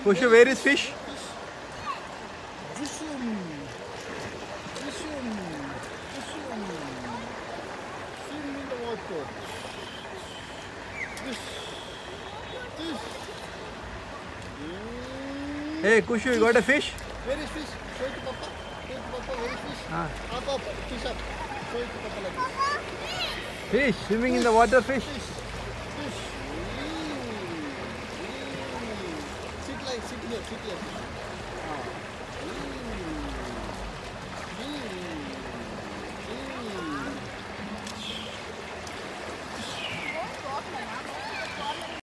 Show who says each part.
Speaker 1: Kushu, where is fish?
Speaker 2: Vishum. Vishum. Vishum. Swim in the water. Fish. Fish.
Speaker 1: Hey, Kushu, you got a fish?
Speaker 2: Where is fish? Show it to Papa. Show it to Papa. Where is fish?
Speaker 1: Ah.
Speaker 2: Up, up. Fish up. Show it to Papa like this.
Speaker 1: Fish, swimming in the water, fish.
Speaker 2: Fish. Fish. Ei, cinco minutos, cinco minutos.